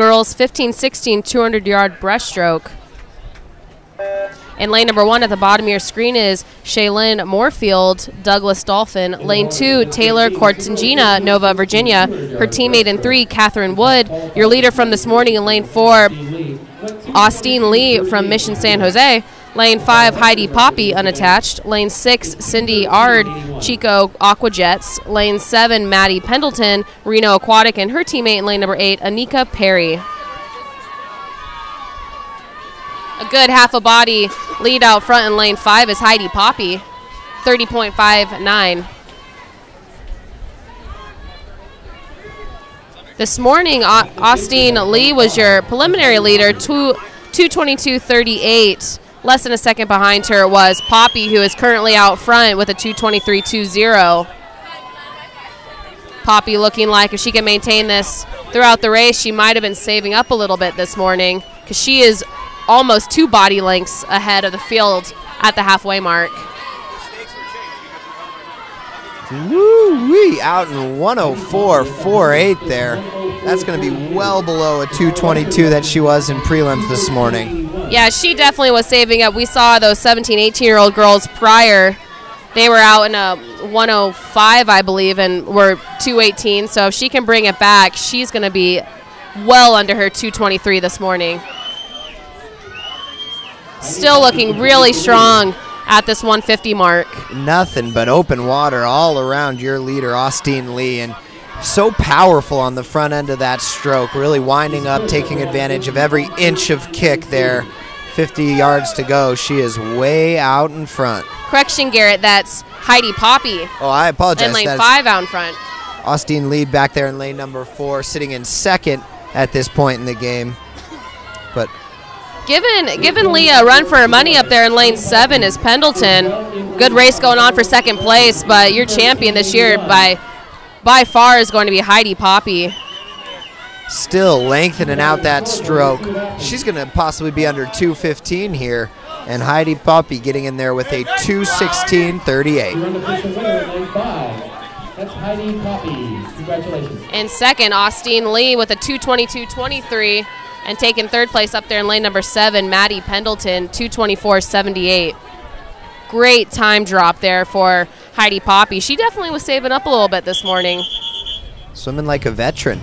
girls 15-16 200 yard breaststroke. In lane number one at the bottom of your screen is Shaylin Moorfield, Douglas Dolphin. Lane two, Taylor Cortangina, Nova, Virginia. Her teammate in three, Catherine Wood. Your leader from this morning in lane four, Austin Lee from Mission San Jose. Lane 5, Heidi Poppy, unattached. Lane 6, Cindy Ard, Chico Aquajets. Lane 7, Maddie Pendleton, Reno Aquatic, and her teammate in lane number 8, Anika Perry. A good half a body lead out front in lane 5 is Heidi Poppy, 30.59. This morning, Austin Lee was your preliminary leader, 222.38. Less than a second behind her was Poppy, who is currently out front with a 223.20. Poppy looking like if she can maintain this throughout the race, she might have been saving up a little bit this morning because she is almost two body lengths ahead of the field at the halfway mark. Woo wee, out in 104.48 there. That's going to be well below a 222 that she was in prelims this morning. Yeah, she definitely was saving up. We saw those 17, 18 year old girls prior. They were out in a 105, I believe, and were 218. So if she can bring it back, she's going to be well under her 223 this morning. Still looking really strong at this 150 mark. Nothing but open water all around your leader, Austin Lee. And so powerful on the front end of that stroke, really winding up, taking advantage of every inch of kick there. 50 yards to go. She is way out in front. Correction, Garrett, that's Heidi Poppy. Oh, I apologize. In lane five out in front. Austin Lee back there in lane number four, sitting in second at this point in the game. But given given Leah a run for her money up there in lane seven is Pendleton. Good race going on for second place, but your champion this year by by far is going to be Heidi Poppy. Still lengthening out that stroke. She's going to possibly be under 215 here. And Heidi Poppy getting in there with a 216.38. In second, Austin Lee with a 222.23 and taking third place up there in lane number seven, Maddie Pendleton, 224.78. Great time drop there for Heidi Poppy. She definitely was saving up a little bit this morning. Swimming like a veteran.